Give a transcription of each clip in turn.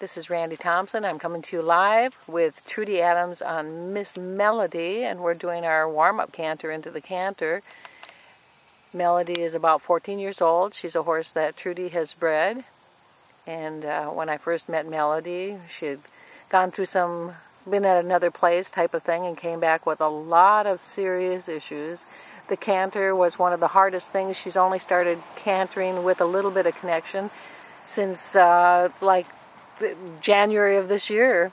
This is Randi Thompson. I'm coming to you live with Trudy Adams on Miss Melody, and we're doing our warm up canter into the canter. Melody is about 14 years old. She's a horse that Trudy has bred. And uh, when I first met Melody, she had gone through some, been at another place type of thing, and came back with a lot of serious issues. The canter was one of the hardest things. She's only started cantering with a little bit of connection since uh, like January of this year.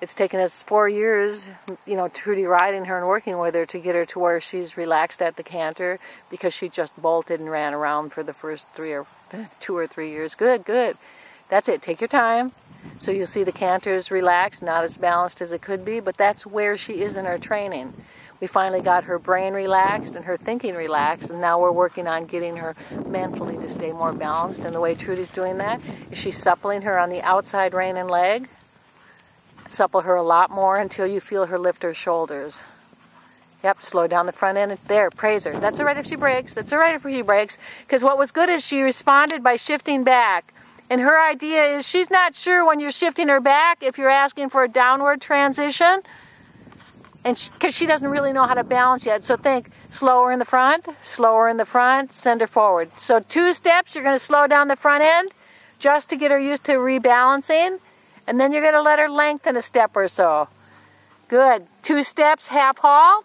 It's taken us four years, you know, Trudy riding her and working with her to get her to where she's relaxed at the canter because she just bolted and ran around for the first three or two or three years. Good, good. That's it. Take your time. So you'll see the canter is relaxed, not as balanced as it could be, but that's where she is in her training. We finally got her brain relaxed and her thinking relaxed, and now we're working on getting her mentally to stay more balanced. And the way Trudy's doing that is she's suppling her on the outside rein and leg. Supple her a lot more until you feel her lift her shoulders. Yep, slow down the front end. There, praise her. That's all right if she breaks. That's all right if she breaks. Because what was good is she responded by shifting back. And her idea is she's not sure when you're shifting her back if you're asking for a downward transition and because she, she, doesn't really know how to balance yet. So think slower in the front, slower in the front, send her forward. So two steps, you're going to slow down the front end just to get her used to rebalancing, and then you're going to let her lengthen a step or so. Good. Two steps, half halt.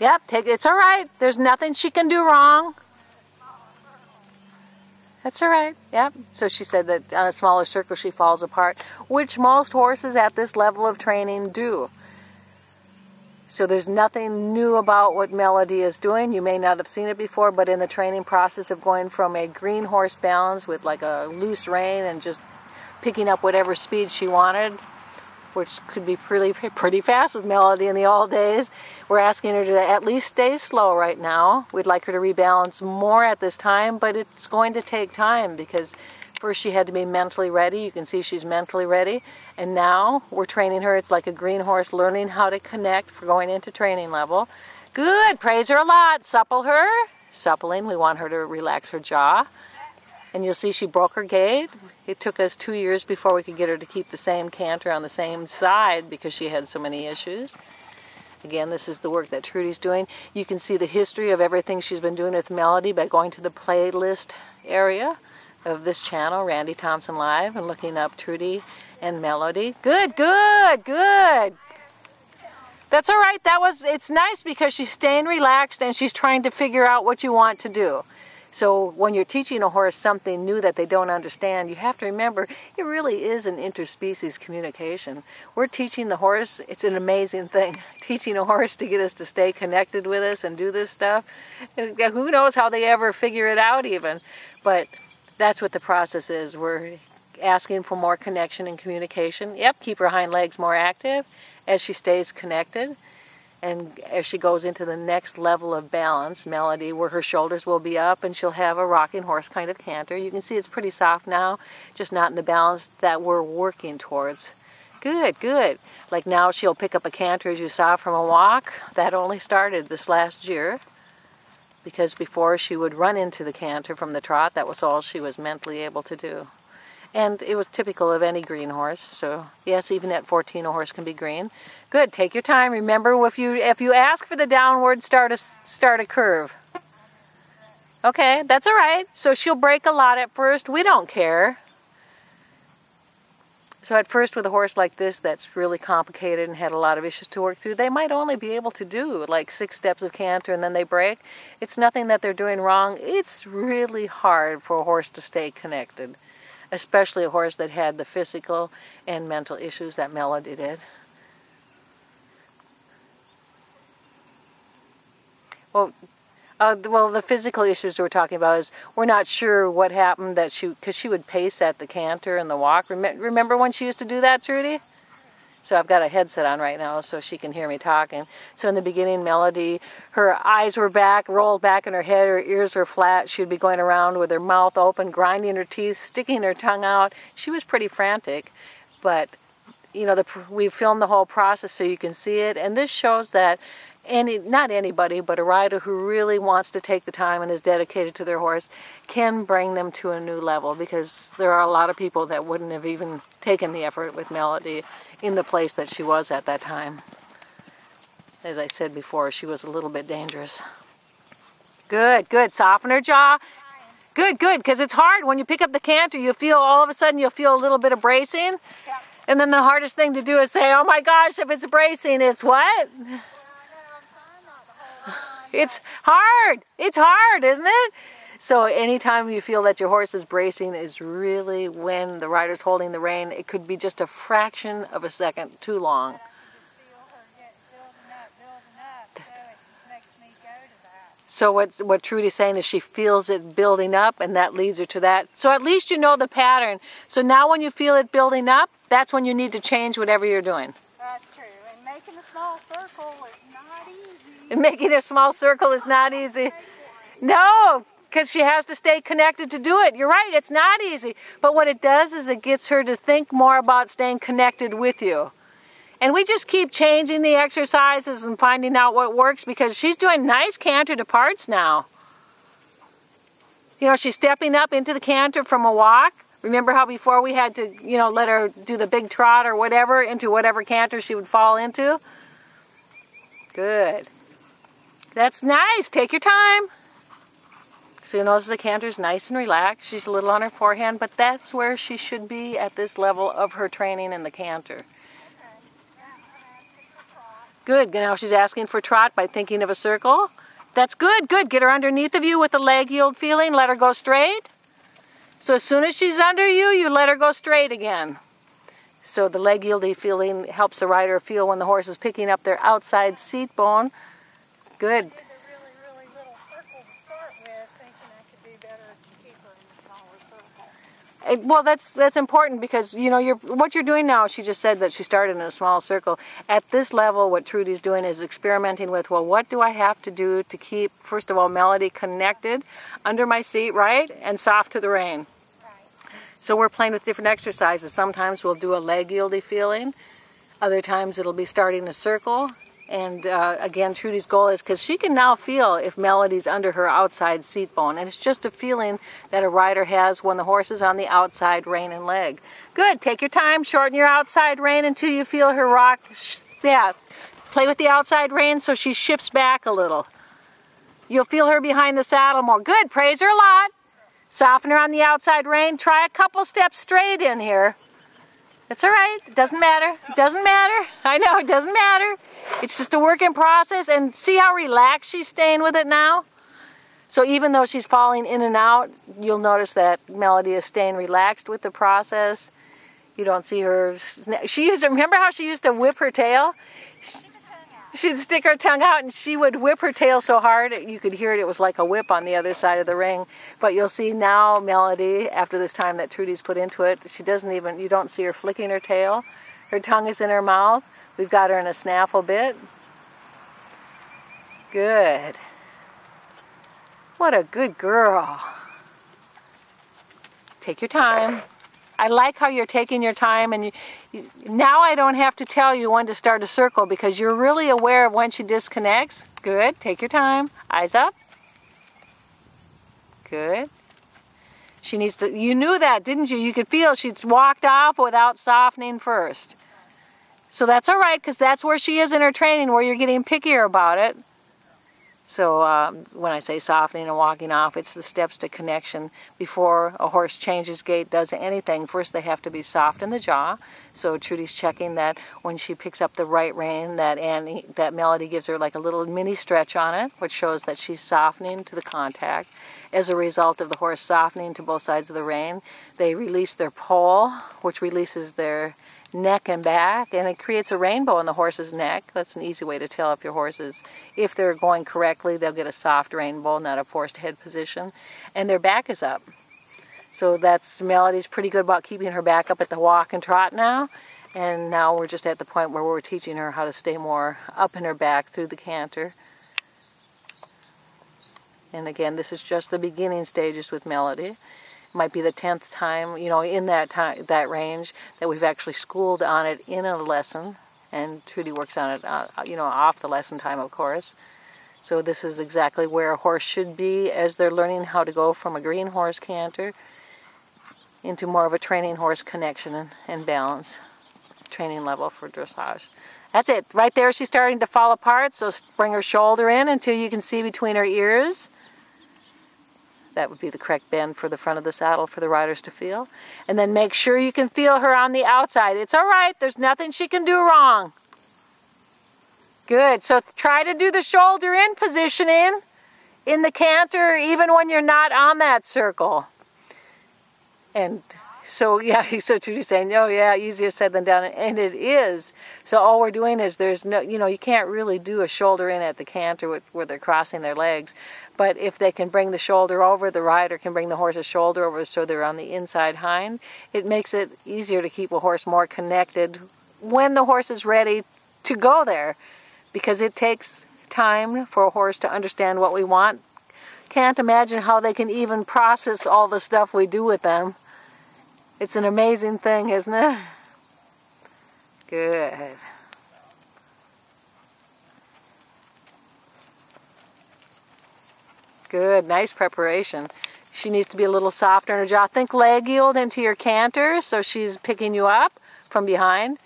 Yep, take it's all right. There's nothing she can do wrong. That's all right. Yep. So she said that on a smaller circle she falls apart, which most horses at this level of training do. So there's nothing new about what Melody is doing. You may not have seen it before, but in the training process of going from a green horse balance with like a loose rein and just picking up whatever speed she wanted, which could be pretty pretty fast with Melody in the old days. We're asking her to at least stay slow right now. We'd like her to rebalance more at this time, but it's going to take time because First, she had to be mentally ready. You can see she's mentally ready. And now we're training her. It's like a green horse learning how to connect for going into training level. Good. Praise her a lot. Supple her. Suppling. We want her to relax her jaw. And you'll see she broke her gait. It took us two years before we could get her to keep the same canter on the same side because she had so many issues. Again, this is the work that Trudy's doing. You can see the history of everything she's been doing with Melody by going to the playlist area of this channel, Randi Thompson Live, and looking up Trudy and Melody. Good, good, good. That's all right. That was, it's nice because she's staying relaxed and she's trying to figure out what you want to do. So when you're teaching a horse something new that they don't understand, you have to remember it really is an interspecies communication. We're teaching the horse, it's an amazing thing, teaching a horse to get us to stay connected with us and do this stuff. Who knows how they ever figure it out even. But that's what the process is. We're asking for more connection and communication. Yep, keep her hind legs more active as she stays connected. And as she goes into the next level of balance, melody, where her shoulders will be up and she'll have a rocking horse kind of canter. You can see it's pretty soft now, just not in the balance that we're working towards. Good, good. Like now she'll pick up a canter as you saw from a walk. That only started this last year because before she would run into the canter from the trot, that was all she was mentally able to do. And it was typical of any green horse. So yes, even at 14, a horse can be green. Good. Take your time. Remember, if you if you ask for the downward, start a start a curve. Okay, that's all right. So she'll break a lot at first. We don't care. So at first with a horse like this that's really complicated and had a lot of issues to work through, they might only be able to do like six steps of canter and then they break. It's nothing that they're doing wrong. It's really hard for a horse to stay connected, especially a horse that had the physical and mental issues that Melody did. Well, uh, well, the physical issues we're talking about is we're not sure what happened that she, because she would pace at the canter and the walk. Rem remember when she used to do that, Trudy? So I've got a headset on right now so she can hear me talking. So in the beginning, Melody, her eyes were back, rolled back in her head, her ears were flat. She'd be going around with her mouth open, grinding her teeth, sticking her tongue out. She was pretty frantic, but you know, the, we filmed the whole process so you can see it. And this shows that any not anybody, but a rider who really wants to take the time and is dedicated to their horse can bring them to a new level because there are a lot of people that wouldn't have even taken the effort with Melody in the place that she was at that time. As I said before, she was a little bit dangerous. Good, good. Soften her jaw. Good, good, because it's hard. When you pick up the canter, you feel all of a sudden you'll feel a little bit of bracing. And then the hardest thing to do is say, oh my gosh, if it's bracing, it's what? It's hard. It's hard, isn't it? So anytime you feel that your horse is bracing is really when the rider's holding the rein. It could be just a fraction of a second too long. So what what Trudy's saying is she feels it building up and that leads her to that. So at least you know the pattern. So now when you feel it building up, that's when you need to change whatever you're doing. That's true. And making a small circle is not easy. And making a small circle is not easy. No, because she has to stay connected to do it. You're right, it's not easy. But what it does is it gets her to think more about staying connected with you. And we just keep changing the exercises and finding out what works because she's doing nice canter departs now. You know, she's stepping up into the canter from a walk. Remember how before we had to, you know, let her do the big trot or whatever into whatever canter she would fall into? Good. That's nice. Take your time. So you notice the canter's nice and relaxed. She's a little on her forehand, but that's where she should be at this level of her training in the canter. Good. Now she's asking for trot by thinking of a circle. That's good. Good. Get her underneath of you with the leg yield feeling. Let her go straight. So as soon as she's under you, you let her go straight again. So the leg yieldy feeling helps the rider feel when the horse is picking up their outside seat bone. Good. Eh, well, that's that's important because you know you're what you're doing now. She just said that she started in a small circle. At this level, what Trudy's doing is experimenting with. Well, what do I have to do to keep first of all Melody connected under my seat, right, and soft to the rein. So we're playing with different exercises. Sometimes we'll do a leg yieldy feeling. Other times it'll be starting a circle and uh, again, Trudy's goal is because she can now feel if Melody's under her outside seat bone. And it's just a feeling that a rider has when the horse is on the outside rein and leg. Good. Take your time. Shorten your outside rein until you feel her rock. Yeah. Play with the outside rein so she shifts back a little. You'll feel her behind the saddle more. Good. Praise her a lot. Soften her on the outside rein. Try a couple steps straight in here. It's all right. It doesn't matter. It doesn't matter. I know, it doesn't matter. It's just a work in process. And see how relaxed she's staying with it now? So even though she's falling in and out, you'll notice that Melody is staying relaxed with the process. You don't see her. She used remember how she used to whip her tail? She'd stick her tongue out and she would whip her tail so hard you could hear it. It was like a whip on the other side of the ring. But you'll see now Melody, after this time that Trudy's put into it, she doesn't even, you don't see her flicking her tail. Her tongue is in her mouth. We've got her in a snaffle bit. Good. What a good girl. Take your time. I like how you're taking your time and you, you, now I don't have to tell you when to start a circle because you're really aware of when she disconnects. Good. Take your time. Eyes up. Good. She needs to, you knew that, didn't you? You could feel she's walked off without softening first. So that's all right because that's where she is in her training where you're getting pickier about it. So um, when I say softening and walking off, it's the steps to connection. Before a horse changes gait, does anything, first they have to be soft in the jaw. So Trudy's checking that when she picks up the right rein, that Annie, that Melody gives her like a little mini stretch on it, which shows that she's softening to the contact. As a result of the horse softening to both sides of the rein, they release their poll, which releases their neck and back, and it creates a rainbow in the horse's neck. That's an easy way to tell if your horse is, if they're going correctly, they'll get a soft rainbow, not a forced head position, and their back is up. So that's Melody's pretty good about keeping her back up at the walk and trot now. And now we're just at the point where we're teaching her how to stay more up in her back through the canter. And again, this is just the beginning stages with Melody might be the tenth time, you know, in that time, that range that we've actually schooled on it in a lesson. and Trudy works on it, uh, you know, off the lesson time, of course. So this is exactly where a horse should be as they're learning how to go from a green horse canter into more of a training horse connection and, and balance training level for dressage. That's it. Right there, she's starting to fall apart, so bring her shoulder in until you can see between her ears. That would be the correct bend for the front of the saddle for the riders to feel. And then make sure you can feel her on the outside. It's all right. There's nothing she can do wrong. Good. So try to do the shoulder in positioning in the canter even when you're not on that circle. And so, yeah, so Trudy's saying, oh, yeah, easier said than done. And it is. So all we're doing is there's no, you know, you can't really do a shoulder in at the canter where they're crossing their legs. But if they can bring the shoulder over, the rider can bring the horse's shoulder over so they're on the inside hind. It makes it easier to keep a horse more connected when the horse is ready to go there. Because it takes time for a horse to understand what we want. Can't imagine how they can even process all the stuff we do with them. It's an amazing thing, isn't it? Good. Good, nice preparation. She needs to be a little softer in her jaw. Think leg yield into your canter so she's picking you up from behind.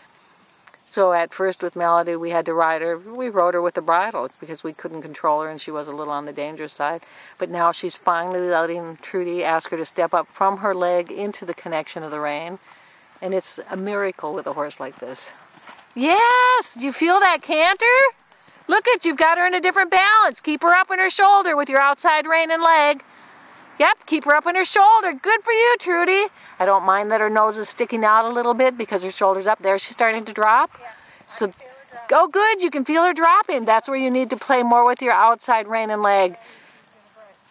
So at first with Melody, we had to ride her. We rode her with the bridle because we couldn't control her and she was a little on the dangerous side. But now she's finally letting Trudy ask her to step up from her leg into the connection of the rein. And it's a miracle with a horse like this. Yes! You feel that canter? Look at you've got her in a different balance. Keep her up in her shoulder with your outside rein and leg. Yep, keep her up on her shoulder. Good for you, Trudy. I don't mind that her nose is sticking out a little bit because her shoulder's up there. She's starting to drop. Yeah, so, oh, good. You can feel her dropping. That's where you need to play more with your outside rein and leg.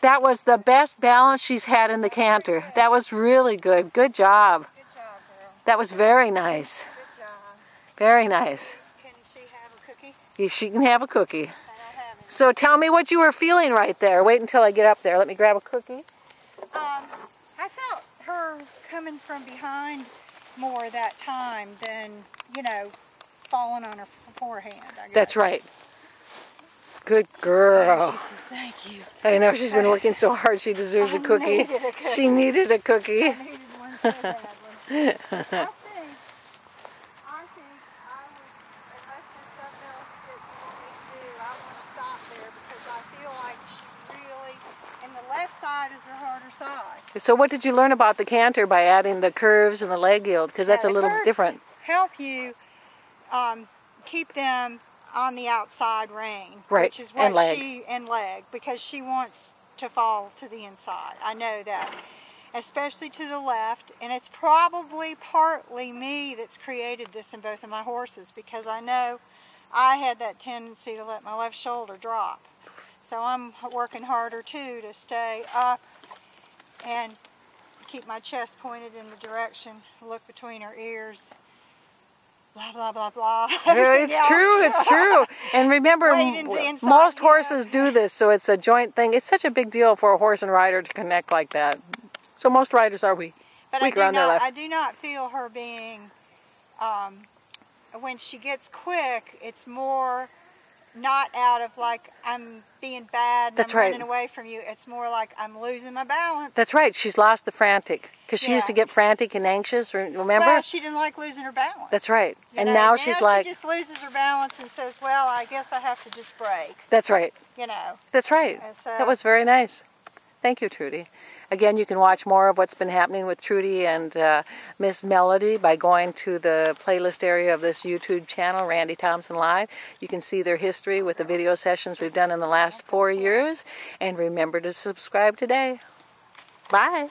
That was the best balance she's had in the canter. That was really good. Good job. That was very nice. Very nice. Can she have a cookie? She can have a cookie. So tell me what you were feeling right there. Wait until I get up there. Let me grab a cookie. Um, I felt her coming from behind more that time than, you know, falling on her forehand. That's right. Good girl. she says, thank you. I know, she's been working so hard. She deserves a cookie. Needed a cookie. She needed a cookie. I needed one so badly. I think, I think I would, unless there's something else that you want me to do, I want to stop there because I feel like she really, and the left side is her harder side. So what did you learn about the canter by adding the curves and the leg yield? Because that's Yeah, a little different. Help you um, keep them on the outside rein, Right, which is what and leg. she and leg because she wants to fall to the inside. I know that, especially to the left, and it's probably partly me that's created this in both of my horses because I know I had that tendency to let my left shoulder drop. So I'm working harder too to stay up and keep my chest pointed in the direction, look between her ears, blah, blah, blah, blah. Yeah, it's else. true, it's true. And remember, Right into the m- inside, most horses do this, so it's a joint thing. It's such a big deal for a horse and rider to connect like that. So most riders are we. But I do, on their not, left. I do not feel her being, um, when she gets quick, it's more not out of like I'm being bad and That's I'm right. running away from you. It's more like I'm losing my balance. That's right. She's lost the frantic because she used to get frantic and anxious. Remember? Well, she didn't like losing her balance. That's right. You and know, now she's like, she just loses her balance and says, "Well, I guess I have to just break." that's right. You know. That's right. So, That was very nice. Thank you, Trudy. Again, you can watch more of what's been happening with Trudy and uh, Miss Melody by going to the playlist area of this YouTube channel, Randi Thompson Live. You can see their history with the video sessions we've done in the last four years. And remember to subscribe today. Bye.